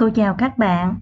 Cô chào các bạn.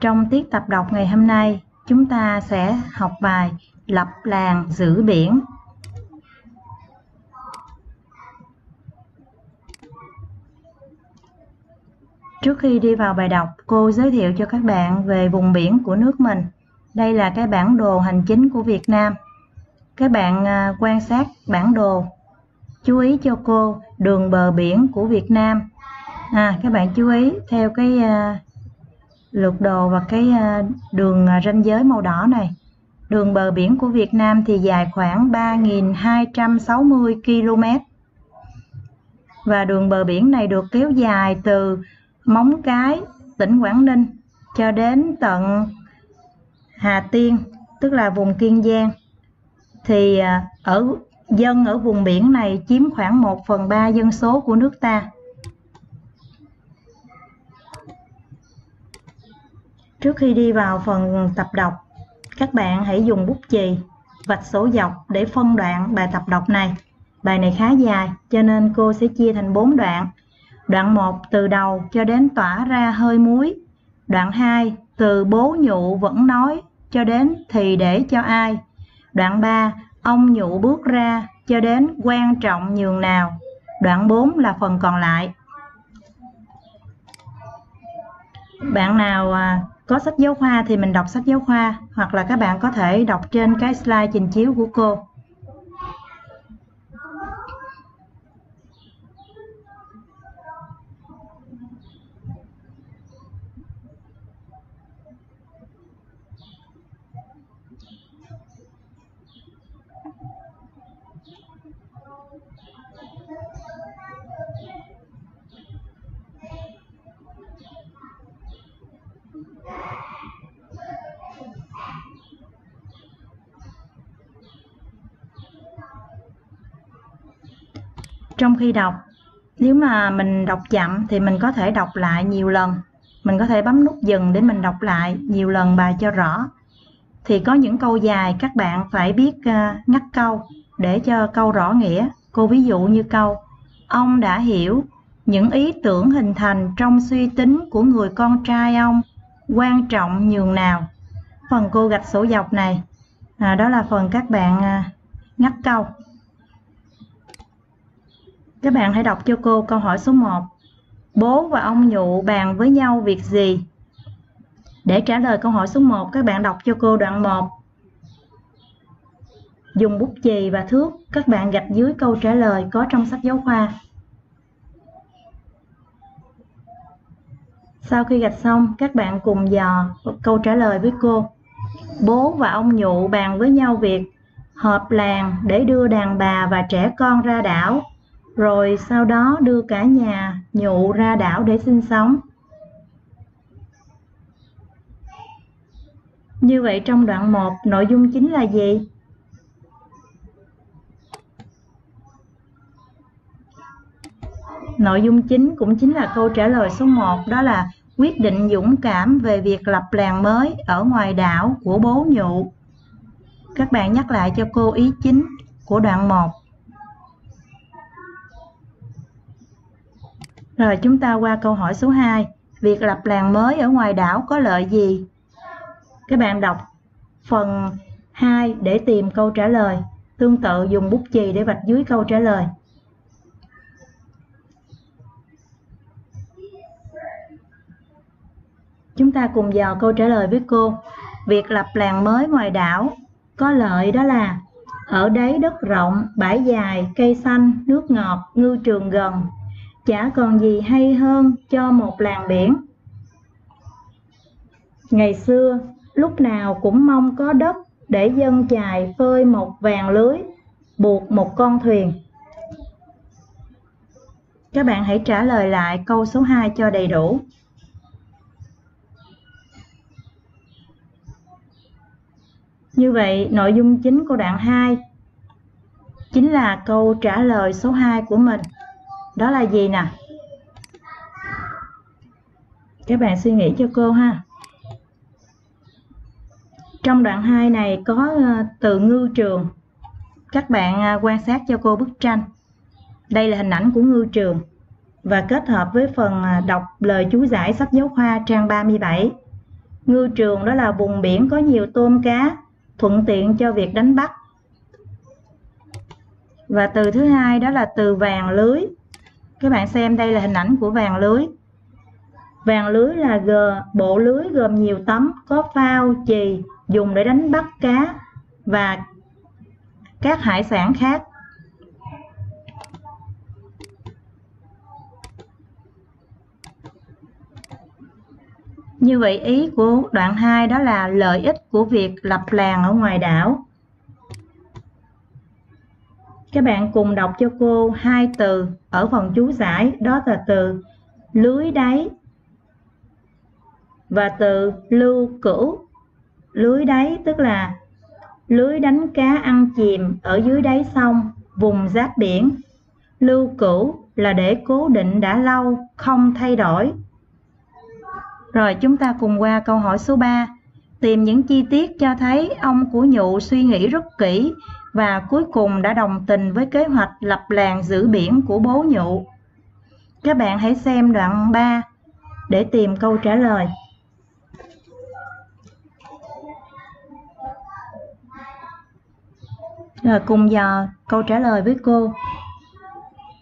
Trong tiết tập đọc ngày hôm nay, chúng ta sẽ học bài lập làng giữ biển. Trước khi đi vào bài đọc, cô giới thiệu cho các bạn về vùng biển của nước mình. Đây là cái bản đồ hành chính của Việt Nam. Các bạn à, quan sát bản đồ. Chú ý cho cô đường bờ biển của Việt Nam. À, các bạn chú ý theo cái uh, lượt đồ và cái uh, đường à, ranh giới màu đỏ này. Đường bờ biển của Việt Nam thì dài khoảng 3.260 km. Và đường bờ biển này được kéo dài từ Móng Cái, tỉnh Quảng Ninh cho đến tận Hà Tiên, tức là vùng Kiên Giang. Thì ở dân ở vùng biển này chiếm khoảng 1 phần 3 dân số của nước ta. Trước khi đi vào phần tập đọc, các bạn hãy dùng bút chì, vạch số dọc để phân đoạn bài tập đọc này. Bài này khá dài cho nên cô sẽ chia thành 4 đoạn. Đoạn 1 từ đầu cho đến tỏa ra hơi muối. Đoạn 2 từ bố nhụ vẫn nói cho đến thì để cho ai. Đoạn 3 ông nhụ bước ra cho đến quan trọng nhường nào. Đoạn 4 là phần còn lại. Bạn nào à, có sách giáo khoa thì mình đọc sách giáo khoa, hoặc là các bạn có thể đọc trên cái slide trình chiếu của cô. Trong khi đọc, nếu mà mình đọc chậm thì mình có thể đọc lại nhiều lần. Mình có thể bấm nút dừng để mình đọc lại nhiều lần bài cho rõ. Thì có những câu dài các bạn phải biết ờ, ngắt câu để cho câu rõ nghĩa. Cô ví dụ như câu, ông đã hiểu những ý tưởng hình thành trong suy tính của người con trai ông quan trọng nhường nào phần cô gạch sổ dọc này à, đó là phần các bạn à, ngắt câu các bạn hãy đọc cho cô câu hỏi số 1. Bố và ông Nhụ bàn với nhau việc gì? Để trả lời câu hỏi số 1, các bạn đọc cho cô đoạn 1. Dùng bút chì và thước, các bạn gạch dưới câu trả lời có trong sách giáo khoa. Sau khi gạch xong, các bạn cùng dò câu trả lời với cô. Bố và ông Nhụ bàn với nhau việc hợp làng để đưa đàn bà và trẻ con ra đảo rồi sau đó đưa cả nhà nhụ ra đảo để sinh sống. Như vậy trong đoạn 1 nội dung chính là gì? Nội dung chính cũng chính là câu trả lời số 1 đó là quyết định dũng cảm về việc lập làng mới ở ngoài đảo của bố nhụ. Các bạn nhắc lại cho cô ý chính của đoạn 1. Rồi chúng ta qua câu hỏi số 2. Việc lập làng mới ở ngoài đảo có lợi gì? Các bạn đọc phần 2 để tìm câu trả lời. Tương tự dùng bút chì để vạch dưới câu trả lời. Chúng ta cùng dò câu trả lời với cô. Việc lập làng mới ngoài đảo có lợi đó là ở đấy đất rộng, bãi dài, cây xanh, nước ngọt, ngư trường gần, chả còn gì hay hơn cho một làng biển. Ngày xưa, lúc nào cũng mong có đất để dân chài phơi một vàng lưới, buộc một con thuyền. Các bạn hãy trả lời lại câu số 2 cho đầy đủ. Như vậy, nội dung chính của đoạn 2 chính là câu trả lời số 2 của mình. Đó là gì nè? Các bạn suy nghĩ cho cô ha. Trong đoạn 2 này có ờ, từ ngư trường. Các bạn ờ, quan sát cho cô bức tranh. Đây là hình ảnh của ngư trường và kết hợp với phần ờ, đọc lời chú giải sách giáo khoa trang 37. Ngư trường đó là vùng biển có nhiều tôm cá, thuận tiện cho việc đánh bắt. Và từ thứ hai đó là từ vàng lưới. Các bạn xem đây là hình ảnh của vàng lưới. Vàng lưới là g bộ lưới gồm nhiều tấm, có phao, chì, dùng để đánh bắt cá và các hải sản khác. Như vậy ý của đoạn 2 đó là lợi ích của việc lập làng ở ngoài đảo. Các bạn cùng đọc cho cô hai từ ở phần chú giải đó là từ lưới đáy và từ lưu cửu. Lưới đáy tức là lưới đánh cá ăn chìm ở dưới đáy sông, vùng giáp biển. Lưu cửu là để cố định đã lâu, không thay đổi. Rồi chúng ta cùng qua câu hỏi số 3. Tìm những chi tiết cho thấy ông của nhụ suy nghĩ rất kỹ và cuối cùng đã đồng tình với kế hoạch lập làng giữ biển của bố nhụ. Các bạn hãy xem đoạn 3 để tìm câu trả lời. Rồi cùng dò câu trả lời với cô.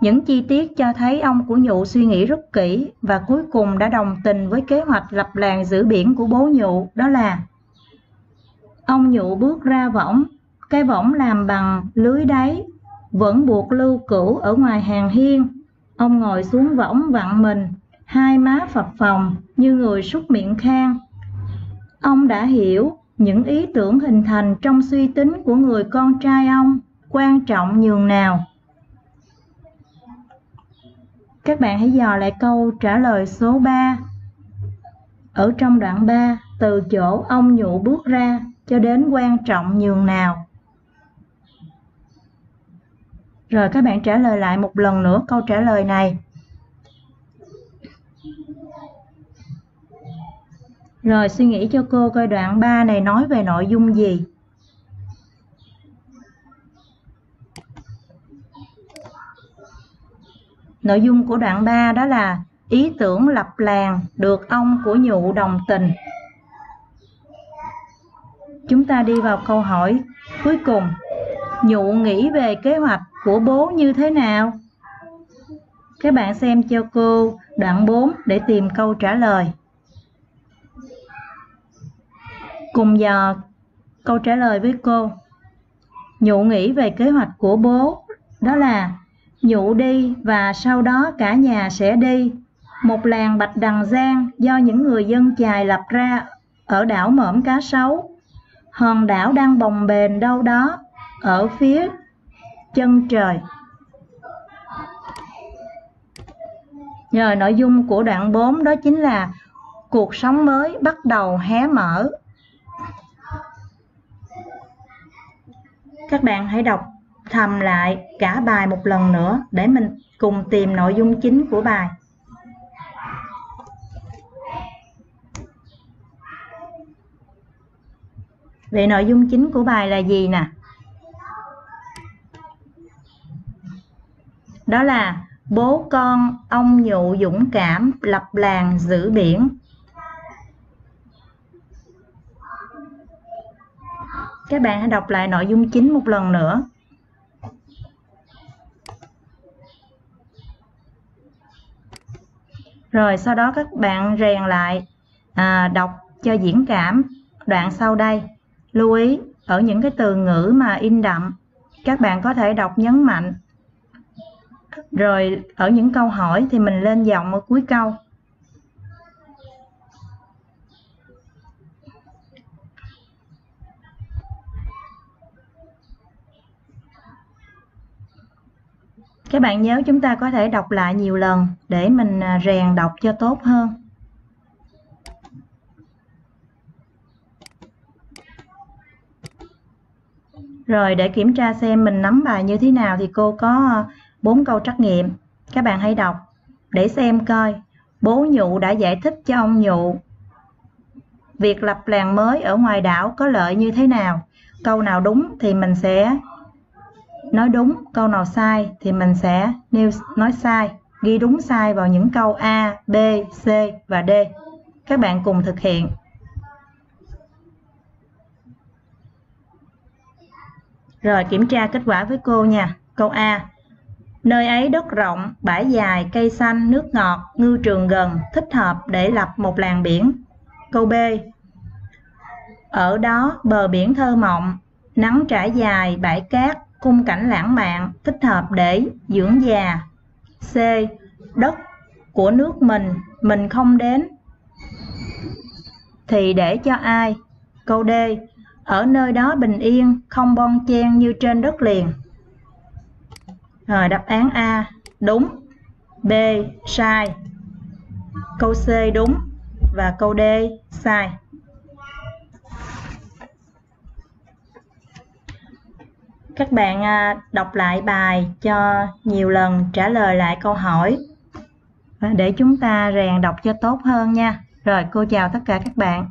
Những chi tiết cho thấy ông của Nhụ suy nghĩ rất kỹ và cuối cùng đã đồng tình với kế hoạch lập làng giữ biển của bố Nhụ, đó là Ông Nhụ bước ra võng, cái võng làm bằng lưới đáy, vẫn buộc lưu cửu ở ngoài hàng hiên. Ông ngồi xuống võng vặn mình, hai má phập phồng như người súc miệng khang. Ông đã hiểu những ý tưởng hình thành trong suy tính của người con trai ông quan trọng nhường nào các bạn hãy dò lại câu trả lời số 3. Ở trong đoạn 3, từ chỗ ông nhụ bước ra cho đến quan trọng nhường nào. Rồi các bạn trả lời lại một lần nữa câu trả lời này. Rồi suy nghĩ cho cô coi đoạn 3 này nói về nội dung gì. Nội dung của đoạn 3 đó là ý tưởng lập làng được ông của nhụ đồng tình. Chúng ta đi vào câu hỏi cuối cùng. Nhụ nghĩ về kế hoạch của bố như thế nào? Các bạn xem cho cô đoạn 4 để tìm câu trả lời. Cùng dò câu trả lời với cô. Nhụ nghĩ về kế hoạch của bố đó là Nhụ đi và sau đó cả nhà sẽ đi. Một làng Bạch Đằng Giang do những người dân chài lập ra ở đảo Mỡm Cá Sấu. Hòn đảo đang bồng bềnh đâu đó ở phía chân trời. Rồi nội dung của đoạn 4 đó chính là cuộc sống mới bắt đầu hé mở. Các bạn hãy đọc thầm lại cả bài một lần nữa để mình cùng tìm nội dung chính của bài. Vậy nội dung chính của bài là gì nè? Đó là bố con ông nhụ dũng cảm lập làng giữ biển. Các bạn hãy đọc lại nội dung chính một lần nữa. Rồi sau đó các bạn rèn lại à, đọc cho diễn cảm đoạn sau đây. Lưu ý ở những cái từ ngữ mà in đậm các bạn có thể đọc nhấn mạnh. Rồi ở những câu hỏi thì mình lên giọng ở cuối câu. Các bạn nhớ chúng ta có thể đọc lại nhiều lần để mình à, rèn đọc cho tốt hơn. Rồi, để kiểm tra xem mình nắm bài như thế nào thì cô có à, bốn câu trắc nghiệm. Các bạn hãy đọc, để xem coi bố nhụ đã giải thích cho ông nhụ, việc lập làng mới ở ngoài đảo có lợi như thế nào. Câu nào đúng thì mình sẽ nói đúng câu nào sai thì mình sẽ nêu nói sai ghi đúng sai vào những câu A, B, C và D. Các bạn cùng thực hiện. Rồi kiểm tra kết quả với cô nha. Câu A. Nơi ấy đất rộng, bãi dài, cây xanh, nước ngọt, ngư trường gần, thích hợp để lập một làng biển. Câu B. Ở đó bờ biển thơ mộng, nắng trải dài, bãi cát, khung cảnh lãng mạn, thích hợp để dưỡng già. C. Đất của nước mình, mình không đến. Thì để cho ai? Câu D. Ở nơi đó bình yên, không bon chen như trên đất liền. Rồi đáp án A đúng, B sai. Câu C đúng và câu D sai. Các bạn à, đọc lại bài cho nhiều lần trả lời lại câu hỏi à, để chúng ta rèn đọc cho tốt hơn nha. Rồi, cô chào tất cả các bạn.